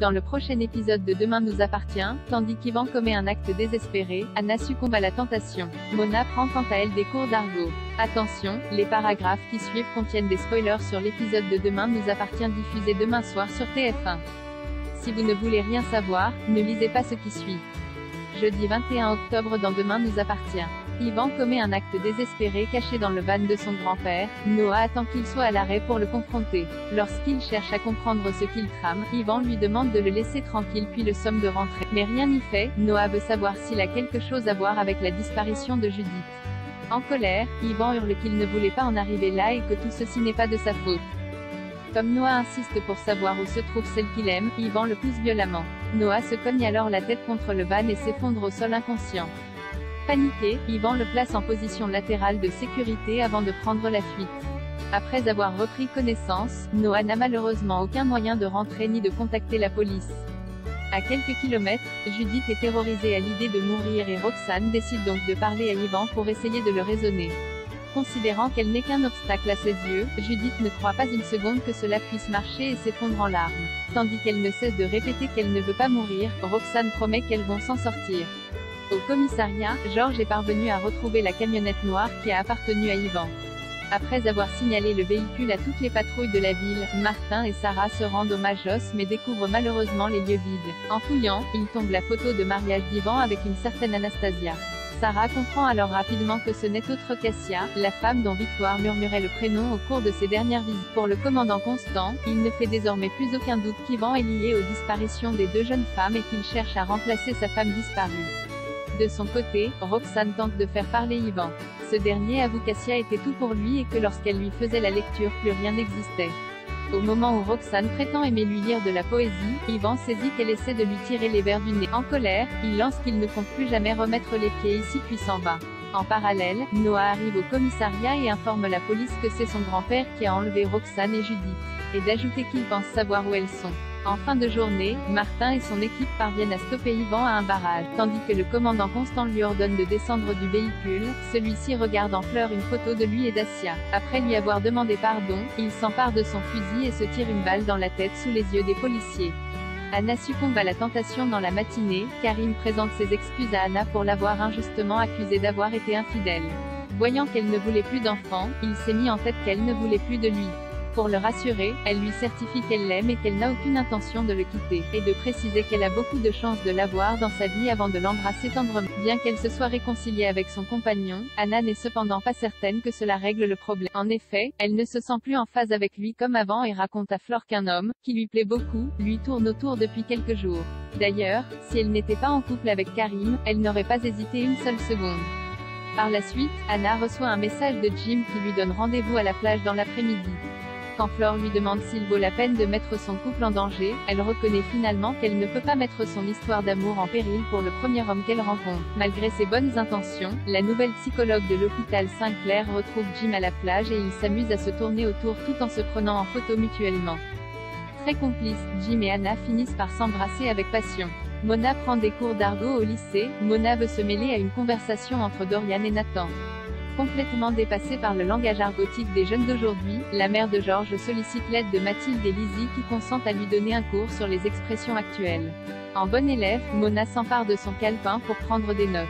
Dans le prochain épisode de Demain nous appartient, tandis qu'Ivan commet un acte désespéré, Anna succombe à la tentation. Mona prend quant à elle des cours d'argot. Attention, les paragraphes qui suivent contiennent des spoilers sur l'épisode de Demain nous appartient diffusé demain soir sur TF1. Si vous ne voulez rien savoir, ne lisez pas ce qui suit. Jeudi 21 octobre dans Demain nous appartient. Ivan commet un acte désespéré caché dans le van de son grand-père. Noah attend qu'il soit à l'arrêt pour le confronter. Lorsqu'il cherche à comprendre ce qu'il trame, Ivan lui demande de le laisser tranquille puis le somme de rentrer. Mais rien n'y fait, Noah veut savoir s'il a quelque chose à voir avec la disparition de Judith. En colère, Ivan hurle qu'il ne voulait pas en arriver là et que tout ceci n'est pas de sa faute. Comme Noah insiste pour savoir où se trouve celle qu'il aime, Ivan le pousse violemment. Noah se cogne alors la tête contre le van et s'effondre au sol inconscient. Paniqué, Ivan le place en position latérale de sécurité avant de prendre la fuite. Après avoir repris connaissance, Noah n'a malheureusement aucun moyen de rentrer ni de contacter la police. À quelques kilomètres, Judith est terrorisée à l'idée de mourir et Roxane décide donc de parler à Ivan pour essayer de le raisonner. Considérant qu'elle n'est qu'un obstacle à ses yeux, Judith ne croit pas une seconde que cela puisse marcher et s'effondre en larmes. Tandis qu'elle ne cesse de répéter qu'elle ne veut pas mourir, Roxane promet qu'elles vont s'en sortir. Au commissariat, Georges est parvenu à retrouver la camionnette noire qui a appartenu à Ivan. Après avoir signalé le véhicule à toutes les patrouilles de la ville, Martin et Sarah se rendent au Majos mais découvrent malheureusement les lieux vides. En fouillant, ils tombent la photo de mariage d'Ivan avec une certaine Anastasia. Sarah comprend alors rapidement que ce n'est autre qu'Assia, la femme dont Victoire murmurait le prénom au cours de ses dernières visites. Pour le commandant Constant, il ne fait désormais plus aucun doute qu'Ivan est lié aux disparitions des deux jeunes femmes et qu'il cherche à remplacer sa femme disparue. De son côté, Roxane tente de faire parler Ivan. Ce dernier avoue qu'Assia était tout pour lui et que lorsqu'elle lui faisait la lecture plus rien n'existait. Au moment où Roxane prétend aimer lui lire de la poésie, Ivan saisit qu'elle essaie de lui tirer les verres du nez. En colère, il lance qu'il ne compte plus jamais remettre les pieds ici puis s'en va. En parallèle, Noah arrive au commissariat et informe la police que c'est son grand-père qui a enlevé Roxane et Judith, et d'ajouter qu'il pense savoir où elles sont. En fin de journée, Martin et son équipe parviennent à stopper Ivan à un barrage, tandis que le commandant Constant lui ordonne de descendre du véhicule, celui-ci regarde en fleurs une photo de lui et d'Assia. Après lui avoir demandé pardon, il s'empare de son fusil et se tire une balle dans la tête sous les yeux des policiers. Anna succombe à la tentation dans la matinée, Karim présente ses excuses à Anna pour l'avoir injustement accusée d'avoir été infidèle. Voyant qu'elle ne voulait plus d'enfants, il s'est mis en tête qu'elle ne voulait plus de lui. Pour le rassurer, elle lui certifie qu'elle l'aime et qu'elle n'a aucune intention de le quitter, et de préciser qu'elle a beaucoup de chances de l'avoir dans sa vie avant de l'embrasser tendrement. Bien qu'elle se soit réconciliée avec son compagnon, Anna n'est cependant pas certaine que cela règle le problème. En effet, elle ne se sent plus en phase avec lui comme avant et raconte à Flore qu'un homme, qui lui plaît beaucoup, lui tourne autour depuis quelques jours. D'ailleurs, si elle n'était pas en couple avec Karim, elle n'aurait pas hésité une seule seconde. Par la suite, Anna reçoit un message de Jim qui lui donne rendez-vous à la plage dans l'après-midi. Quand Flore lui demande s'il vaut la peine de mettre son couple en danger, elle reconnaît finalement qu'elle ne peut pas mettre son histoire d'amour en péril pour le premier homme qu'elle rencontre. Malgré ses bonnes intentions, la nouvelle psychologue de l'hôpital Saint-Clair retrouve Jim à la plage et ils s'amusent à se tourner autour tout en se prenant en photo mutuellement. Très complices, Jim et Anna finissent par s'embrasser avec passion. Mona prend des cours d'argot au lycée, Mona veut se mêler à une conversation entre Dorian et Nathan. Complètement dépassée par le langage argotique des jeunes d'aujourd'hui, la mère de Georges sollicite l'aide de Mathilde et Lizzie qui consentent à lui donner un cours sur les expressions actuelles. En bonne élève, Mona s'empare de son calepin pour prendre des notes.